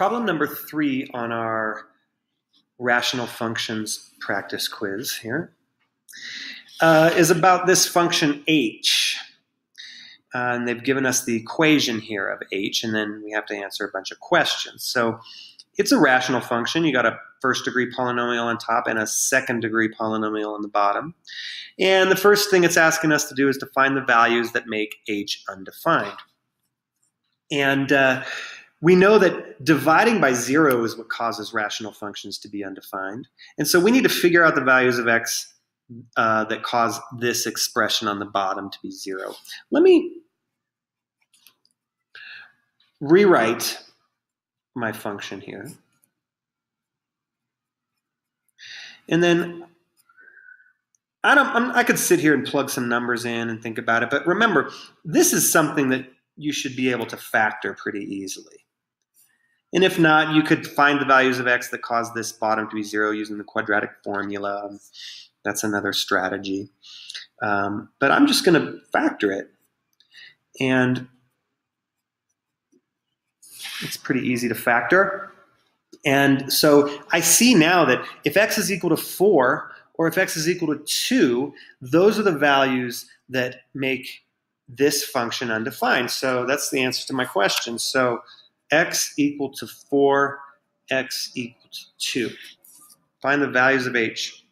Problem number three on our rational functions practice quiz here uh, is about this function h. Uh, and they've given us the equation here of h, and then we have to answer a bunch of questions. So it's a rational function. You got a first degree polynomial on top and a second degree polynomial on the bottom. And the first thing it's asking us to do is to find the values that make h undefined. And uh, we know that dividing by zero is what causes rational functions to be undefined. And so we need to figure out the values of x uh, that cause this expression on the bottom to be zero. Let me rewrite my function here. And then I don't I'm, i could sit here and plug some numbers in and think about it, but remember, this is something that you should be able to factor pretty easily. And if not, you could find the values of x that cause this bottom to be zero using the quadratic formula. That's another strategy. Um, but I'm just going to factor it. And it's pretty easy to factor. And so I see now that if x is equal to 4 or if x is equal to 2, those are the values that make this function undefined. So that's the answer to my question. So x equal to 4, x equal to 2. Find the values of h,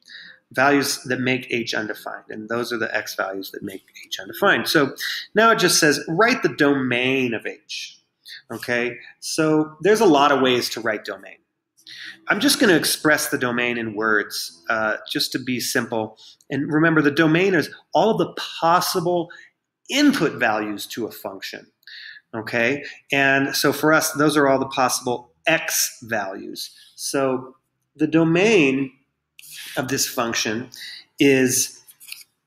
values that make h undefined, and those are the x values that make h undefined. So now it just says write the domain of h. Okay, so there's a lot of ways to write domain. I'm just going to express the domain in words uh, just to be simple. And remember, the domain is all of the possible input values to a function. Okay, and so for us, those are all the possible x values. So the domain of this function is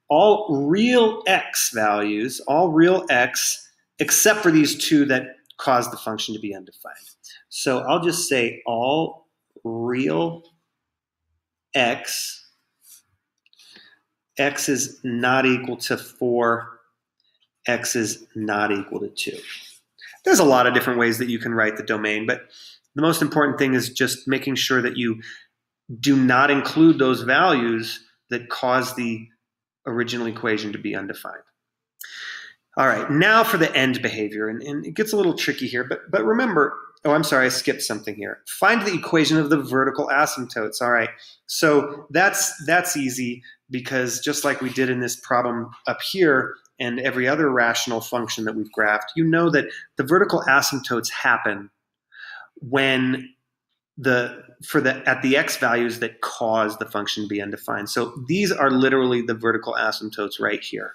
all real x values, all real x, except for these two that cause the function to be undefined. So I'll just say all real x, x is not equal to 4, x is not equal to 2. There's a lot of different ways that you can write the domain, but the most important thing is just making sure that you do not include those values that cause the original equation to be undefined. All right, now for the end behavior, and, and, it gets a little tricky here, but but remember, oh, I'm sorry, I skipped something here. Find the equation of the vertical asymptotes. All right, so that's that's easy because just like we did in this problem up here and every other rational function that we've graphed, you know that the vertical asymptotes happen when the for the at the x values that cause the function to be undefined. So these are literally the vertical asymptotes right here.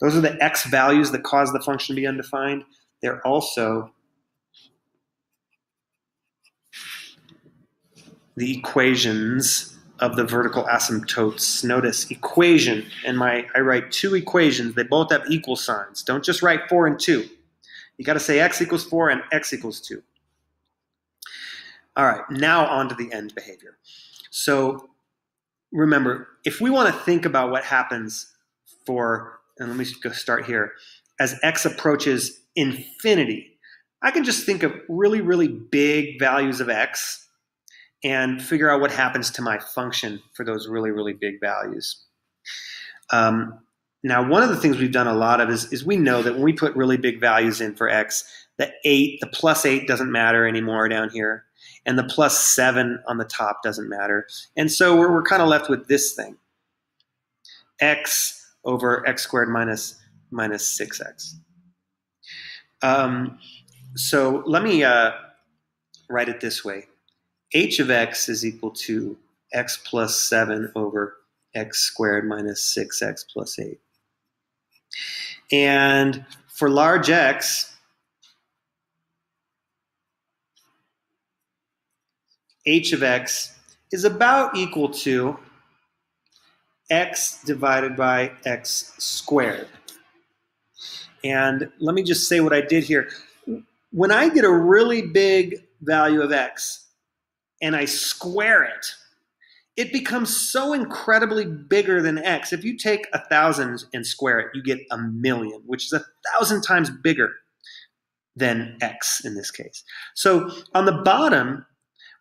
Those are the x values that cause the function to be undefined. They're also the equations of the vertical asymptotes. Notice equation, and my I write two equations. They both have equal signs. Don't just write 4 and 2. You got to say x equals 4 and x equals 2. All right, now on to the end behavior. So remember, if we want to think about what happens for and let me go start here, as x approaches infinity, I can just think of really, really big values of x and figure out what happens to my function for those really, really big values. Um, now, one of the things we've done a lot of is, is we know that when we put really big values in for x, the 8, the plus 8 doesn't matter anymore down here, and the plus 7 on the top doesn't matter. And so we're, we're kind of left with this thing. x over x squared minus minus 6x. Um, so let me uh, write it this way. H of x is equal to x plus 7 over x squared minus 6x plus 8. And for large x, h of x is about equal to x divided by x squared. And let me just say what I did here. When I get a really big value of x and I square it, it becomes so incredibly bigger than x. If you take a thousand and square it, you get a million, which is a thousand times bigger. than x in this case. So on the bottom,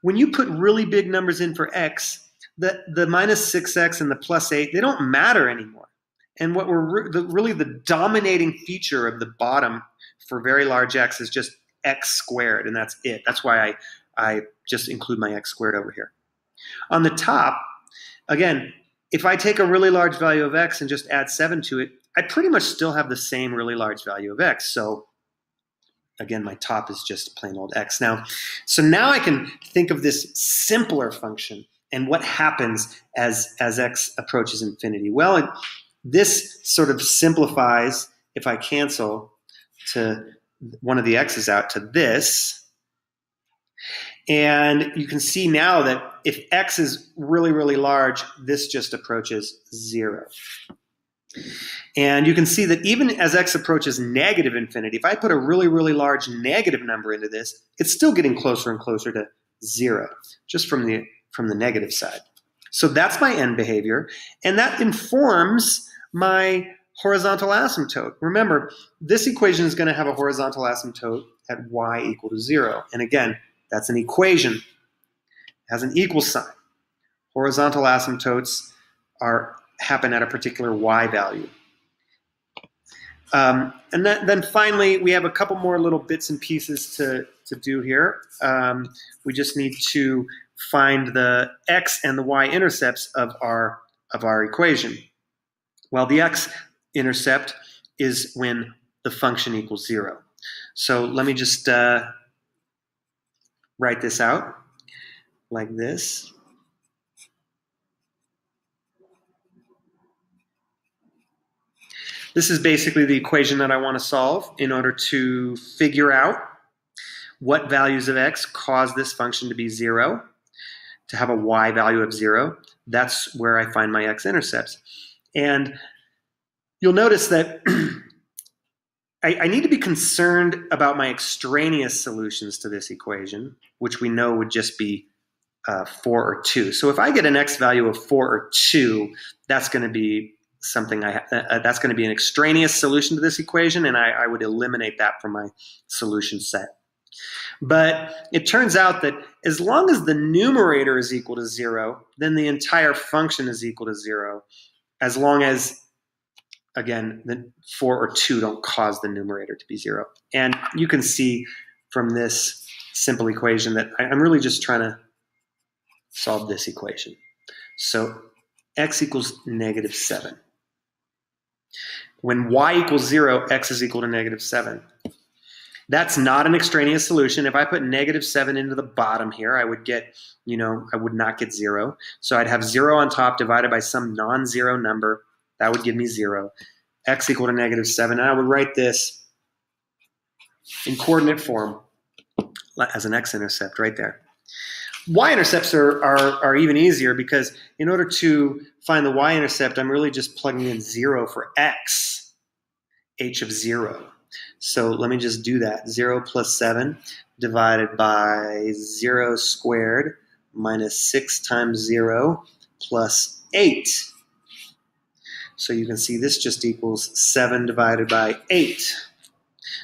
when you put really big numbers in for x, the, the minus 6x and the plus 8, they don't matter anymore. And what we're re- the, really the dominating feature of the bottom for very large x is just x squared, and that's it. That's why I, I just include my x squared over here. On the top, again, if I take a really large value of x and just add 7 to it, I pretty much still have the same really large value of x. So again, my top is just plain old x. Now, so now I can think of this simpler function and what happens as, as x approaches infinity. Well, it, this sort of simplifies, if I cancel to one of the x's out to this, and you can see now that if x is really, really large, this just approaches zero. And you can see that even as x approaches negative infinity, if I put a really, really large negative number into this, it's still getting closer and closer to zero, just from the, from the negative side. So that's my end behavior, and that informs my horizontal asymptote. Remember, this equation is going to have a horizontal asymptote at y equal to zero. And again, that's an equation. It has an equal sign. Horizontal asymptotes are happen at a particular y value. Um, and then, then, finally, we have a couple more little bits and pieces to, to do here. Um, we just need to find the x and the y intercepts of our, of our equation. Well, the x-intercept is when the function equals zero. So let me just uh, write this out like this. This is basically the equation that I want to solve in order to figure out what values of x cause this function to be 0, to have a y value of 0. That's where I find my x-intercepts. And you'll notice that I, I, need to be concerned about my extraneous solutions to this equation, which we know would just be uh, 4 or 2. So if I get an x value of 4 or 2, that's going to be something I uh, uh, that's going to be an extraneous solution to this equation, and I, I would eliminate that from my solution set. But it turns out that as long as the numerator is equal to zero, then the entire function is equal to zero, as long as, again, the four or two don't cause the numerator to be zero. And you can see from this simple equation that I'm really just trying to solve this equation. So x equals negative 7. When y equals 0, x is equal to negative 7. That's not an extraneous solution. If I put negative 7 into the bottom here, I would get, you know, I would not get 0. So I'd have 0 on top divided by some non-zero number. That would give me 0. x equal to negative 7. And I would write this in coordinate form as an x-intercept right there. Y-intercepts are, are, are even easier because in order to find the y-intercept, I'm really just plugging in 0 for x, h of 0. So let me just do that. 0 plus 7 divided by 0 squared minus 6 times 0 plus 8. So you can see this just equals 7 divided by 8.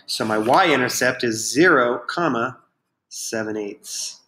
So my y-intercept is 0, comma, 7 eighths.